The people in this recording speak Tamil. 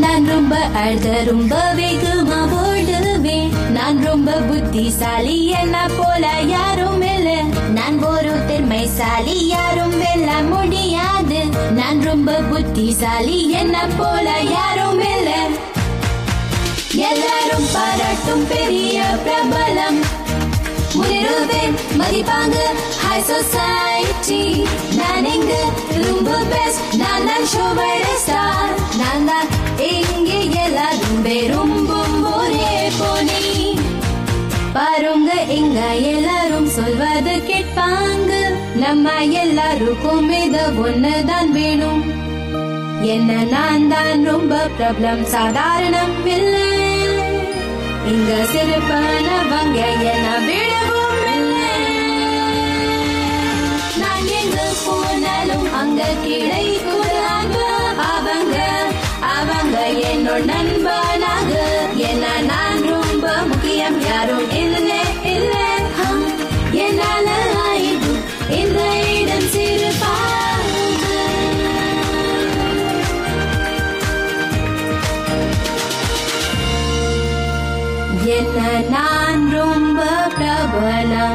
நான் ரொம்ப அழுத ரொம்ப வேகமா ஓடுவேன். நான் ரொம்ப புத்திசாலி என்ன போல யாரும் இல்ல. நான் ஒரு திறமைசாலி யாரும் வெல்ல முடியாது. நான் ரொம்ப புத்திசாலி என்ன போல யாரும் இல்ல. எல்லாரும் பாராட்டும் பெரிய பிரபலம். முன்னிறுவேன் மதிப்பாங்க ஹை சொசைட்டி நான் எங்க ரொம்ப பெஸ்ட் நான் நான் ஷோவோட பாருங்க இங்க எல்லாரும் சொல்வது கேட்பாங்க. நம்ம எல்லாருக்கும் இது ஒண்ணுதான் வேணும். என்ன நான் தான் ரொம்ப பிரபலம் சாதாரணம் இல்லை. இங்க சிறப்பானவங்க என்ன விடவும் நான் எங்க போனாலும் அங்க கிடைக்கும் அவங்க அவங்க என்னோட நண்பனாக பிரபலம் யாரும்